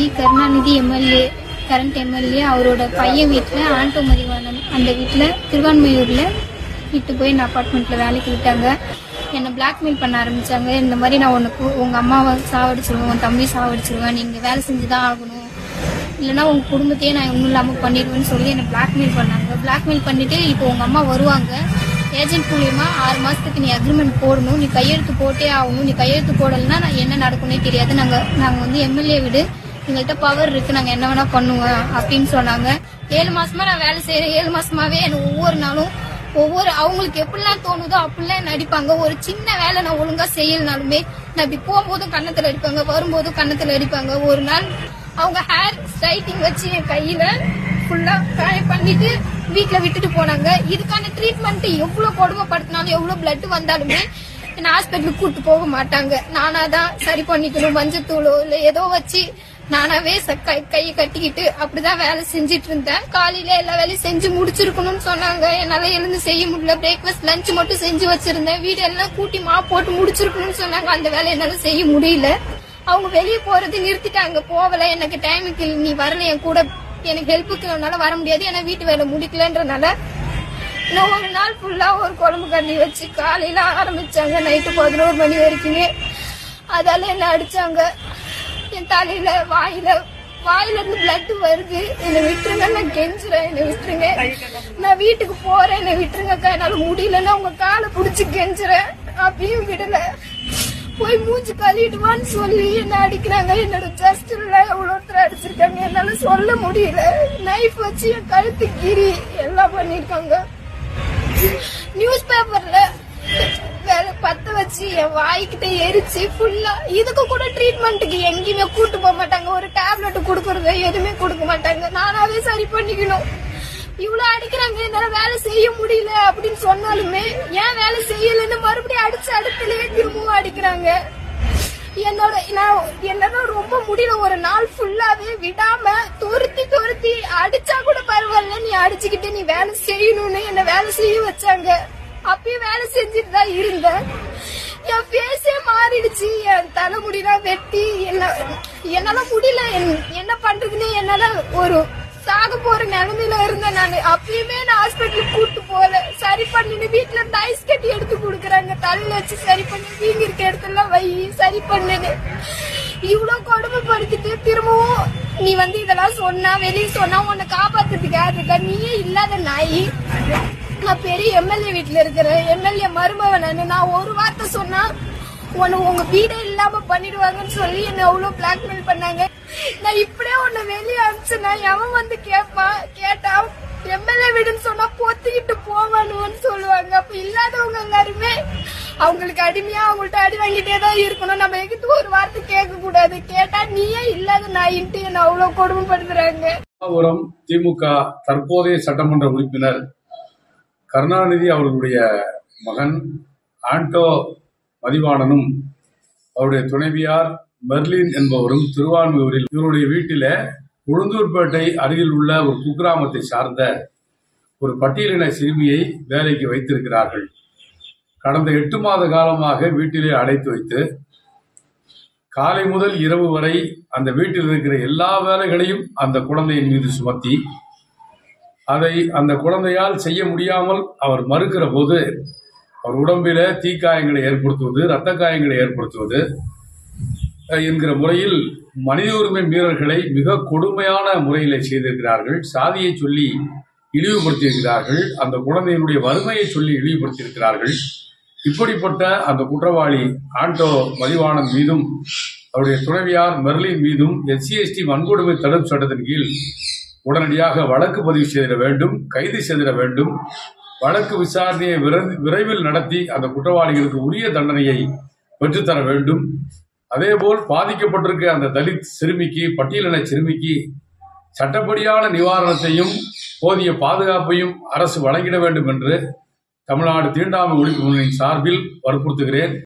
E Karunanidhi MLA current MLA அவரோட பையன் வீட்டில் ஆண்டோ மரிவானம் அந்த வீட்டில் திருவான்மையூரில் விட்டு போய் நான் அப்பார்ட்மெண்ட்டில் வேலைக்கு விட்டாங்க. என்னை பிளாக்மெயில் பண்ண ஆரம்பித்தாங்க இந்த மாதிரி நான் உனக்கு உங்கள் அம்மாவை சாவடிச்சிருவேன் உன் தம்பி சாவடிச்சிருவேன். நீங்கள் வேலை செஞ்சு தான் ஆகணும். இல்லைன்னா உங்கள் குடும்பத்தையே நான் ஒன்றும் இல்லாமல் பண்ணிடுவேன்னு சொல்லி என்னை பிளாக்மெயில் பண்ணாங்க. பிளாக்மெயில் பண்ணிட்டு இப்போ உங்கள் அம்மா வருவாங்க. ஏஜென்ட் மூலியமா ஆறு மாசத்துக்கு நீ அக்ரிமெண்ட் போடணும். நீ கையெழுத்து போட்டே ஆகணும். நீ கையெழுத்து போடலைன்னா நான் என்ன நடக்கும்னே தெரியாது. நாங்கள் நாங்கள் வந்து எம்எல்ஏ விடு. எங்கள்கிட்ட பவர் இருக்கு. நாங்க என்ன வேணா பண்ணுவோம் அப்படின்னு சொன்னாங்க. ஏழு மாசமா நான் வேலை செய்யறேன். ஏழு மாசமாவே எனக்கு ஒவ்வொரு நாளும் ஒவ்வொரு அவங்களுக்கு எப்படிலாம் தோணுதோ அப்படிலாம் என்ன அடிப்பாங்க. ஒரு சின்ன வேலை நான் ஒழுங்கா செய்யலனாலுமே நான் இப்படி போகும்போதும் கன்னத்துல அடிப்பாங்க வரும்போதும் கன்னத்துல அடிப்பாங்க. ஒரு நாள் அவங்க ஹேர் ஸ்ட்ரைட்டிங் வச்சு என் கையில ஃபுல்லா காய பண்ணிட்டு வீட்டுல விட்டுட்டு போனாங்க. இதுக்கான ட்ரீட்மெண்ட் எவ்வளவு கொடுமைப்படுத்தினாலும் எவ்வளவு பிளட் வந்தாலுமே என்ன ஹாஸ்பிட்டலுக்கு கூட்டு போக மாட்டாங்க. நானாதான் சரி பண்ணிக்கணும் மஞ்சத்தூளோ இல்ல ஏதோ வச்சு நானாவே ச- கை கையை கட்டிக்கிட்டு அப்படிதான் வேலை செஞ்சிட்டு இருந்தேன் காலையில எல்லா வேலையும் செஞ்சு முடிச்சிருக்கணும்னு சொன்னாங்க. என்னால எழுந்து செய்ய முடியல. பிரேக்ஃபாஸ்ட் லஞ்ச் மட்டும் செஞ்சு வச்சிருந்தேன். வீடு எல்லாம் கூட்டி மா போட்டு முடிச்சிருக்கணும்னு சொன்னாங்க. அந்த வேலை என்னால செய்ய முடியல. அவங்க வெளியே போறது நிறுத்திட்டாங்க. போகல. எனக்கு டைமுக்கு நீ வரல. என் கூட எனக்கு ஹெல்ப்புக்கு என்னால வர முடியாது. ஏன்னா வீட்டு வேலை முடிக்கலன்றனால நான் ஒரு நாள் ஃபுல்லா ஒரு குழம்பு கண்ணி வச்சு காலையில ஆரம்பிச்சாங்க. நைட்டு பதினோரு மணி வரைக்குமே. அதால என்ன அடிச்சாங்க. என் தலையில வாயில வாயில இருந்து பிளட் வருது. என்னை விட்டுருங்க நான் கெஞ்சுறேன். என்னை விட்டுருங்க. நான் வீட்டுக்கு போறேன். என்னை விட்டுருங்கக்கா என்னால முடியலன்னா உங்க காலை புடிச்சு கெஞ்சுறேன். அப்படியும் விடல. போய் மூஞ்சி கழுவிடுவான்னு சொல்லி என்ன அடிக்கிறாங்க? என்னோட ஜஸ்ட்ல ஒருத்தர் அடிச்சிருக்காங்க? என்னால சொல்ல முடியல. நைஃப் வச்சு என் கழுத்து கீறி எல்லாம் பண்ணிருக்காங்க. நியூஸ் பேப்பர்ல பத்த என் வாய்க்கிட்ட எரிச்சு ஃபுல்லா இதுக்கு கூட ட்ரீட்மெண்ட்டுக்கு எங்கேயுமே கூட்டு போக மாட்டாங்க. ஒரு டேப்லெட் கொடுக்கறது எதுவுமே கொடுக்க மாட்டாங்க. நானாவே சரி பண்ணிக்கணும். இவ்வளவு அடிக்கிறாங்க என்னால வேலை செய்ய முடியல அப்படின்னு சொன்னாலுமே ஏன் வேலை செய்யலன்னு மறுபடியும் அடிச்சு அடுத்துலயே திரும்பவும் அடிக்கிறாங்க. என்னோட நான் என்னால ரொம்ப முடியல. ஒரு நாள் ஃபுல்லாவே விடாம துருத்தி துருத்தி அடிச்சா கூட பரவாயில்ல. நீ அடிச்சுக்கிட்டு நீ வேலை செய்யணும்னு என்ன வேலை செய்ய வச்சாங்க. அப்பயும் வேலை செஞ்சுட்டு தான் இருந்தேன். என் ஃபேஸே மாறிடுச்சு. என் தலைமுடிலாம் வெட்டி என்ன என்னால முடியல. என்- என்ன பண்றதுன்னு என்னால ஒரு சாக போற நிலைமையில இருந்தேன் நான். அப்பயுமே நான் ஹாஸ்பிட்டலுக்கு கூட்டு போல சரி பண்ணு வீட்டுல இருந்து ஐஸ் கட்டி எடுத்து கொடுக்குறாங்க. தலையில வச்சு சரி பண்ணி வீங்க இருக்க இடத்துல வை சரி பண்ணுன்னு இவ்வளவு கொடுமைப்படுத்திட்டு திரும்பவும் நீ வந்து இதெல்லாம் சொன்னா வெளியே சொன்னா உன்னை காப்பாத்துறதுக்கு யார் இருக்கா? நீயே இல்லாத நாய். நான் பெரிய எம்எல்ஏ வீட்டுல இருக்கிறேன். எம்எல்ஏ மருமவன் நான் ஒரு வார்த்தை சொன்னா உன்னை உங்க வீடே இல்லாம பண்ணிடுவாங்கன்னு சொல்லி என்ன அவ்வளவு பிளாக்மெயில் பண்ணாங்க. நான் இப்படியே உன்னை வெளியே அனுப்பிச்சுனா எவன் வந்து கேட்பான் கேட்டா எம்எல்ஏ வீடுன்னு சொன்னா பொத்திக்கிட்டு போவானுன்னு சொல்லுவாங்க. அப்ப இல்லாதவங்க எல்லாருமே அவங்களுக்கு அடிமையா அவங்கள்ட்ட அடி வாங்கிட்டே தான் இருக்கணும். நம்ம எங்கிட்ட ஒரு வார்த்தை கேட்க கூடாது. கேட்டா நீயே இல்லாத நாயின்ட்டு என்ன அவ்வளவு கொடுமைப்படுத்துறாங்க. திமுக தற்போதைய சட்டமன்ற உறுப்பினர் கருணாநிதி அவர்களுடைய மகன் ஆண்டோ மதிவாணனும் அவருடைய துணைவியார் பெர்லின் என்பவரும் திருவான்மையூரில் இவருடைய வீட்டில உளுந்தூர்பேட்டை அருகில் உள்ள ஒரு குக்கிராமத்தை சார்ந்த ஒரு பட்டியலின சிறுமியை வேலைக்கு வைத்திருக்கிறார்கள். கடந்த எட்டு மாத காலமாக வீட்டிலே அடைத்து வைத்து காலை முதல் இரவு வரை அந்த வீட்டில் இருக்கிற எல்லா வேலைகளையும் அந்த குழந்தையின் மீது சுமத்தி அதை அந்த குழந்தையால் செய்ய முடியாமல் அவர் மறுக்கிற போது அவர் உடம்பில தீக்காயங்களை ஏற்படுத்துவது இரத்த காயங்களை ஏற்படுத்துவது என்கிற முறையில் மனித உரிமை மீறல்களை மிக கொடுமையான முறையிலே செய்திருக்கிறார்கள். சாதியை சொல்லி இழிவுபடுத்தியிருக்கிறார்கள். அந்த குழந்தையினுடைய வறுமையை சொல்லி இழிவுபடுத்தியிருக்கிறார்கள். இப்படிப்பட்ட அந்த குற்றவாளி ஆண்டோ மதிவாணன் மீதும் அவருடைய துணைவியார் மெர்லின் மீதும் எஸ்சிஎஸ்டி வன்கொடுமை தடுப்பு சட்டத்தின் கீழ் உடனடியாக வழக்கு பதிவு செய்திட வேண்டும் கைது செய்திட வேண்டும். வழக்கு விசாரணையை விரை- விரைவில் நடத்தி அந்த குற்றவாளிகளுக்கு உரிய தண்டனையை பெற்றுத்தர வேண்டும். அதேபோல் பாதிக்கப்பட்டிருக்க அந்த தலித் சிறுமிக்கு பட்டியலின சிறுமிக்கு சட்டப்படியான நிவாரணத்தையும் போதிய பாதுகாப்பையும் அரசு வழங்கிட வேண்டும் என்று தமிழ்நாடு தீண்டாமை ஒழிப்பு முன்னணி சார்பில் வற்புறுத்துகிறேன்.